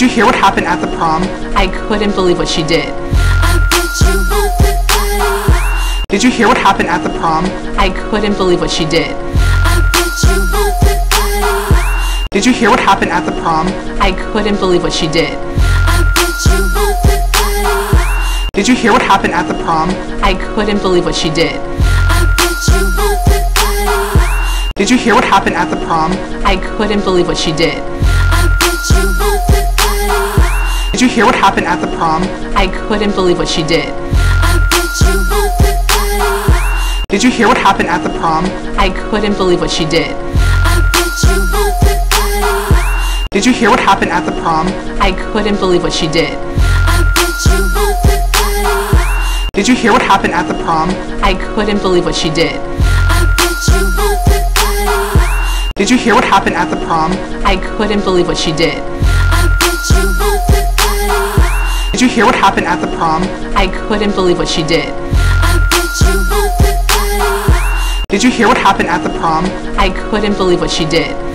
Did you hear what happened at the prom? I couldn't believe what she did. Did you hear what happened at the prom? I couldn't believe what she did. Did you hear what happened at the prom? I couldn't believe what she did. Did you hear what happened at the prom? I couldn't believe what she did. Did you hear what happened at the prom? I couldn't believe what she did. Did you hear what happened at the prom? I couldn't believe what she did. Did you hear what happened at the prom? I couldn't believe what she did. Did you hear what happened at the prom? I couldn't believe what she did. Did you hear what happened at the prom? I couldn't believe what she did. Did you hear what happened at the prom? I couldn't believe what she did. Did you hear what happened at the prom? I couldn't believe what she did. Did you hear what happened at the prom? I couldn't believe what she did. I bet you